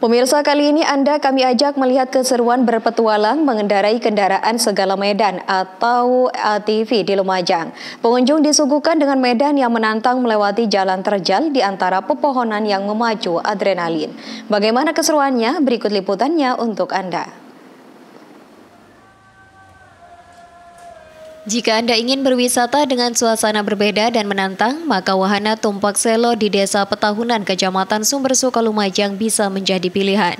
Pemirsa kali ini Anda kami ajak melihat keseruan berpetualang mengendarai kendaraan segala medan atau ATV di Lumajang. Pengunjung disuguhkan dengan medan yang menantang melewati jalan terjal di antara pepohonan yang memacu adrenalin. Bagaimana keseruannya? Berikut liputannya untuk Anda. Jika Anda ingin berwisata dengan suasana berbeda dan menantang, maka wahana tumpak selo di Desa Petahunan, Kecamatan Sumbersuka Lumajang bisa menjadi pilihan.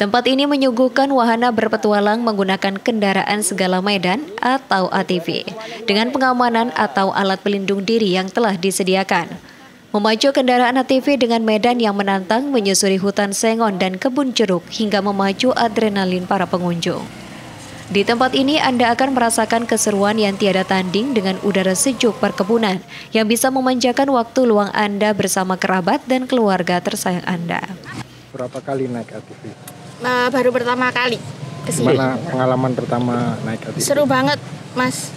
Tempat ini menyuguhkan wahana berpetualang menggunakan kendaraan segala medan atau ATV dengan pengamanan atau alat pelindung diri yang telah disediakan. Memacu kendaraan ATV dengan medan yang menantang menyusuri hutan sengon dan kebun jeruk hingga memacu adrenalin para pengunjung. Di tempat ini Anda akan merasakan keseruan yang tiada tanding dengan udara sejuk perkebunan yang bisa memanjakan waktu luang Anda bersama kerabat dan keluarga tersayang Anda. Berapa kali naik ATV? Uh, eh, baru pertama kali ke sini. Gimana pengalaman pertama naik ATV? Seru banget, Mas.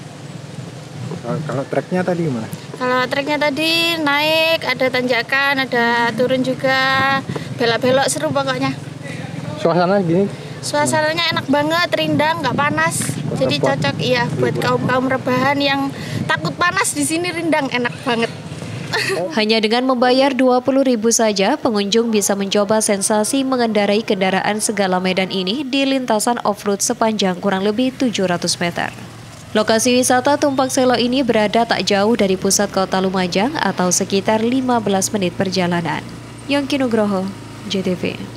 Kalau treknya tadi gimana? Kalau treknya tadi naik, ada tanjakan, ada turun juga, belok-belok seru pokoknya. Suasana gini Suasananya enak banget, rindang, nggak panas. Jadi cocok iya buat kaum-kaum rebahan yang takut panas di sini rindang enak banget. Hanya dengan membayar Rp20.000 saja, pengunjung bisa mencoba sensasi mengendarai kendaraan segala medan ini di lintasan off-road sepanjang kurang lebih 700 meter. Lokasi wisata Tumpak Selo ini berada tak jauh dari pusat kota Lumajang atau sekitar 15 menit perjalanan. Yongki Nugroho, JTV.